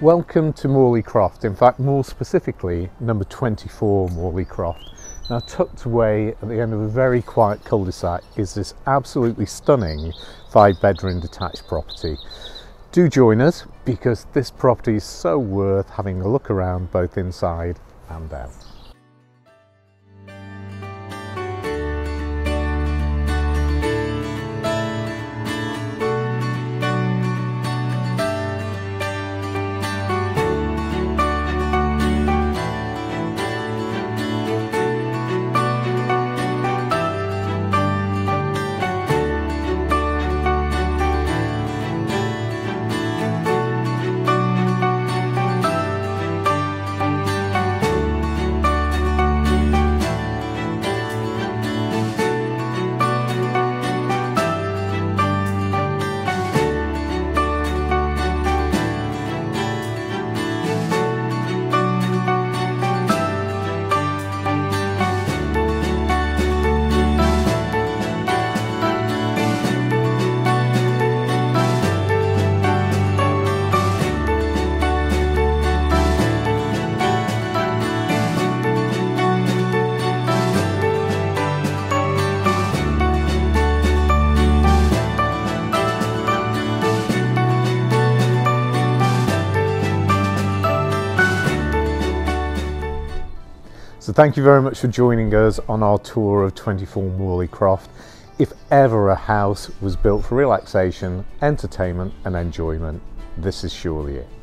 Welcome to Morley Croft, in fact more specifically number 24 Morley Croft. Now tucked away at the end of a very quiet cul-de-sac is this absolutely stunning five bedroom detached property. Do join us because this property is so worth having a look around both inside and out. So thank you very much for joining us on our tour of 24 Morley Croft. If ever a house was built for relaxation, entertainment and enjoyment, this is surely it.